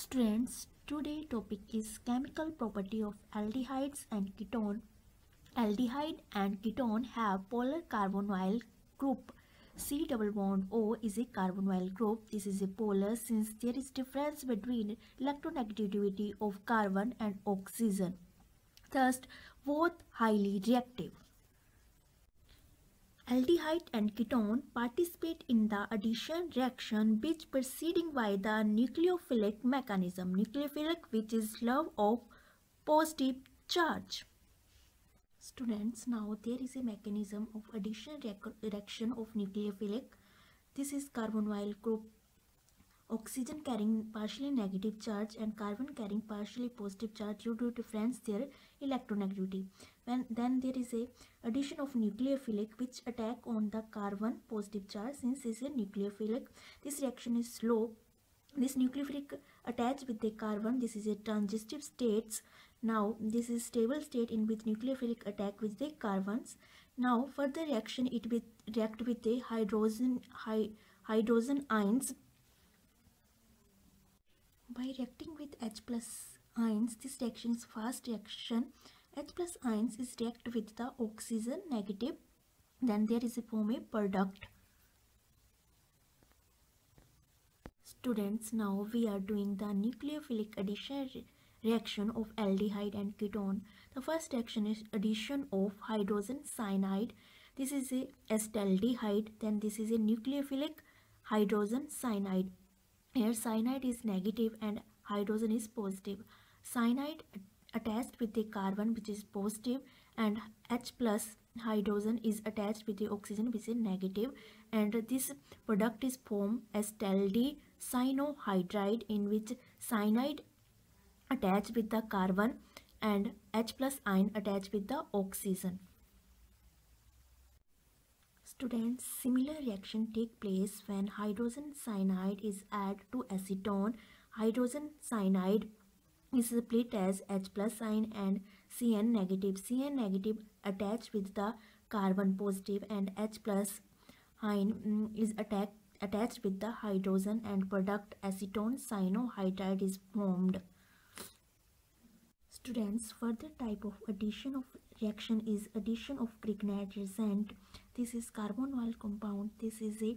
Students, today topic is chemical property of aldehydes and ketone. Aldehyde and ketone have polar carbonyl group. C double bond O is a carbonyl group. This is a polar since there is difference between electronegativity of carbon and oxygen. Thus, both highly reactive. Aldehyde and ketone participate in the addition reaction which proceeding by the nucleophilic mechanism. Nucleophilic which is love of positive charge. Students, now there is a mechanism of addition reaction of nucleophilic. This is carbonyl group oxygen carrying partially negative charge and carbon carrying partially positive charge due to difference their electronegativity. When then there is a addition of nucleophilic which attack on the carbon positive charge. Since this is a nucleophilic this reaction is slow. This nucleophilic attach with the carbon this is a transitive states. Now this is stable state in which nucleophilic attack with the carbons. Now further reaction it will react with the hydrogen high hydrogen ions by reacting with H plus ions, this reaction is fast reaction. H plus ions is react with the oxygen negative. Then there is a form a product. Students, now we are doing the nucleophilic addition reaction of aldehyde and ketone. The first reaction is addition of hydrogen cyanide. This is a acetaldehyde. Then this is a nucleophilic hydrogen cyanide. Here cyanide is negative and hydrogen is positive. Cyanide attached with the carbon which is positive and H plus hydrogen is attached with the oxygen which is negative and this product is formed as cyanohydride in which cyanide attached with the carbon and H plus ion attached with the oxygen. Students, similar reaction take place when hydrogen cyanide is added to acetone. Hydrogen cyanide is split as H plus ion and Cn negative. Cn negative attached with the carbon positive and H plus ion mm, is attack, attached with the hydrogen and product acetone cyanohydride is formed. Students, further type of addition of reaction is addition of Grignard reagent this is carbonyl compound. This is a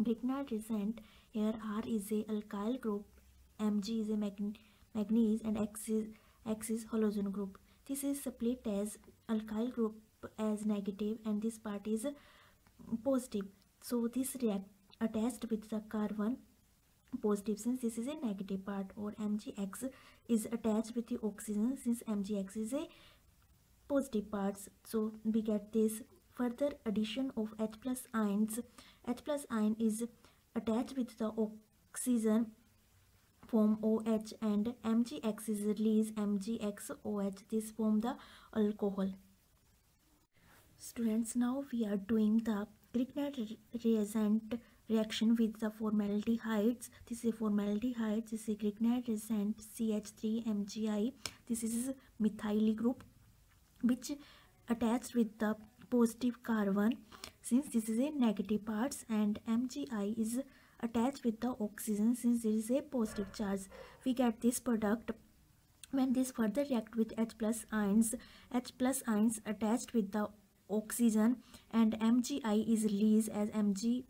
Grignard reagent here R is a alkyl group. Mg is a manganese and X is, X is halogen group. This is split as alkyl group as negative and this part is positive. So this react attached with the carbon positive since this is a negative part or mgx is attached with the oxygen since mgx is a positive parts so we get this further addition of H plus ions. H plus ion is attached with the oxygen form OH and MgX is release MgXOH. This form the alcohol. Students, now we are doing the Grignard reagent reaction with the formaldehydes. This is formaldehyde. This is Grignard reagent CH3MgI. This is methyl group which attached with the positive carbon since this is a negative parts and MgI is attached with the oxygen since there is a positive charge. We get this product when this further react with H plus ions. H plus ions attached with the oxygen and MgI is released as MgOHI.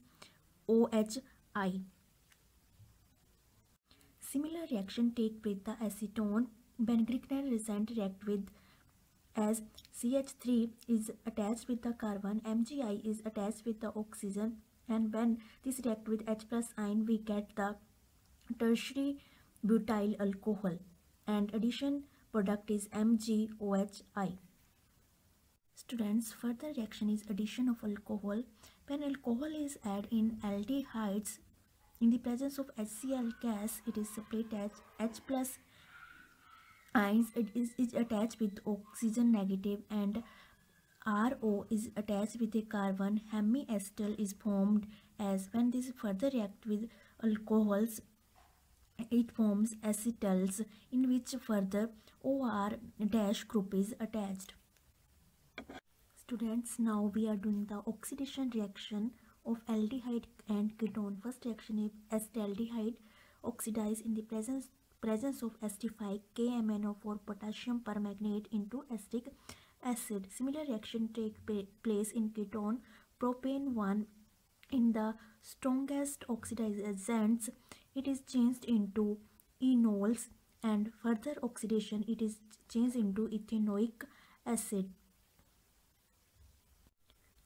Similar reaction take with the acetone when Grignard reagent react with as CH3 is attached with the carbon, MgI is attached with the oxygen and when this react with H plus ion we get the tertiary butyl alcohol and addition product is MgOHI. Students, further reaction is addition of alcohol. When alcohol is added in aldehydes, in the presence of HCl gas, it is split as H plus ions it is, is attached with oxygen negative and RO is attached with a carbon hemiacetal is formed as when this further react with alcohols it forms acetals in which further OR dash group is attached. Students now we are doing the oxidation reaction of aldehyde and ketone. First reaction is acetaldehyde oxidize in the presence presence of ST5 KMnO4 potassium permanganate into acetic acid. Similar reaction take place in ketone propanone in the strongest oxidizers it is changed into enols and further oxidation it is changed into ethanoic acid.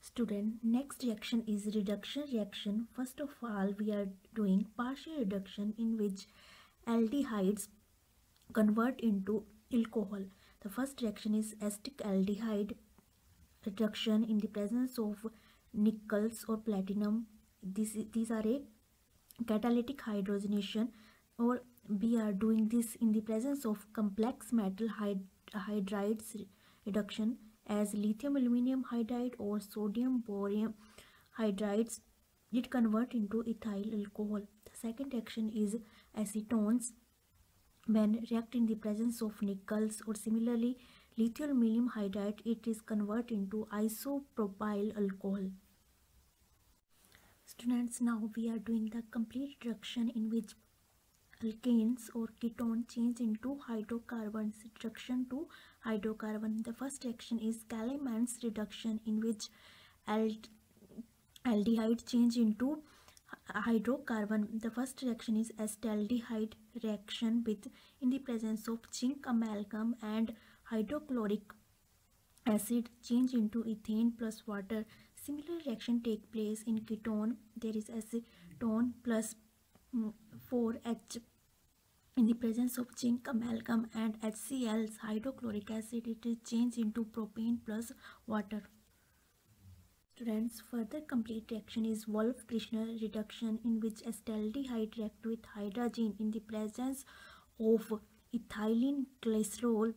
Student next reaction is reduction reaction. First of all we are doing partial reduction in which aldehydes convert into alcohol. The first reaction is acetic aldehyde reduction in the presence of nickels or platinum. This these are a catalytic hydrogenation or we are doing this in the presence of complex metal hyd hydrides reduction as lithium aluminum hydride or sodium borium hydrides it convert into ethyl alcohol. The second action is acetones when react in the presence of nickels or similarly lithium aluminum hydride it is converted into isopropyl alcohol. Students, now we are doing the complete reduction in which alkanes or ketone change into hydrocarbons reduction to hydrocarbon. The first reaction is Clemmensen reduction in which ald aldehyde change into hydrocarbon the first reaction is acetaldehyde reaction with in the presence of zinc amalgam and hydrochloric acid change into ethane plus water Similar reaction take place in ketone. There is acetone plus 4H mm, in the presence of zinc amalgam and HCl's hydrochloric acid. It is changed into propane plus water. Students, further complete reaction is Wolff-Kishner reduction in which acetaldehyde react with hydrogen in the presence of ethylene glycerol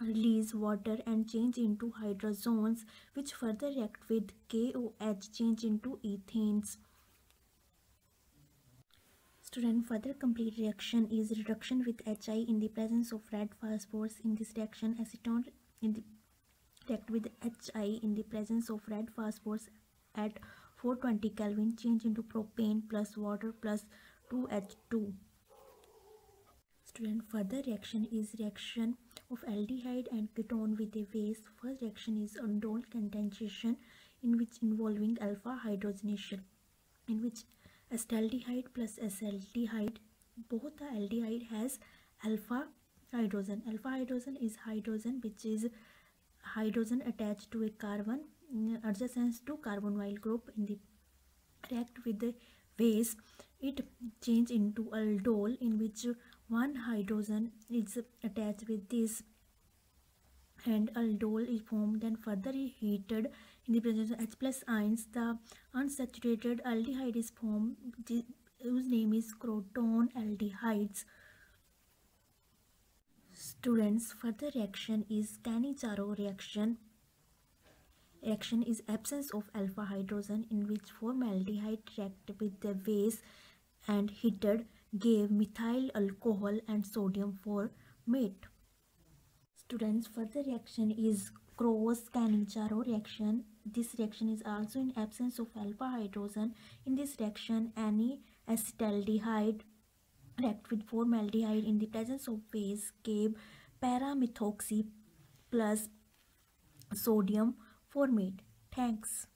release water and change into hydrogens which further react with KOH change into ethanes. Student further complete reaction is reduction with HI in the presence of red phosphorus in this reaction acetone in the with HI in the presence of red phosphorus at 420 Kelvin change into propane plus water plus 2H2 student further reaction is reaction of aldehyde and ketone with a base first reaction is aldol condensation in which involving alpha hydrogenation in which acetaldehyde plus acetaldehyde both the aldehyde has alpha hydrogen. Alpha hydrogen is hydrogen which is hydrogen attached to a carbon mm, adjacent to carbonyl group in the react with the base it change into aldol in which one hydrogen is attached with this and aldol is formed then further heated in the presence of H plus ions. The unsaturated aldehyde is formed whose name is croton aldehydes students further reaction is Cannizzaro reaction reaction is absence of alpha hydrogen in which formaldehyde react with the base and heated gave methyl alcohol and sodium formate. Students, further reaction is Cross-Cannizzaro reaction. This reaction is also in absence of alpha hydrogen. In this reaction, any acetaldehyde react with formaldehyde in the presence of base gave paramethoxy plus sodium formate. Thanks.